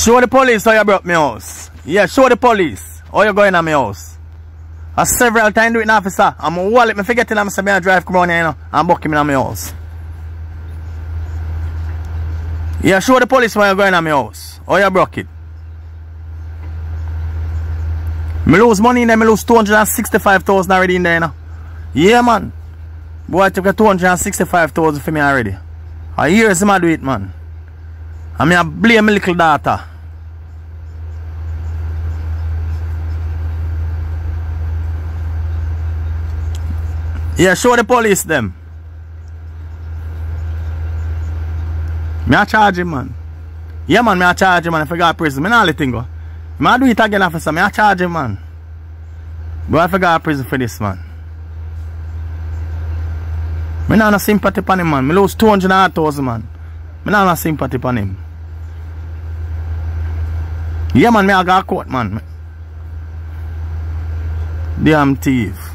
Show the police how you broke my house. Yeah, show the police how you going at my house. I several times do it, officer. I'm a wallet, me forgetting I'm saying I drive come on here, you know, and buck him in my house. Yeah, show the police why you're going at my house. How you broke it. Me lose money in there, me lose 265,000 already in there, you know. Yeah, man. Boy, I took a 265,000 for me already. A year is my do it, man. I mean, I blame my little daughter. Yeah, show the police them. Me a charge him, man. Yeah, man, me a charge him, man. If I got prison, me not let him go. Me a do it again, officer. Me a charge him, man. But I got prison for this, man. Me not no sympathy for him, man. Me lose 200,000, man. Me not no sympathy for him. Yeah, man, me a go court, man. Damn thief.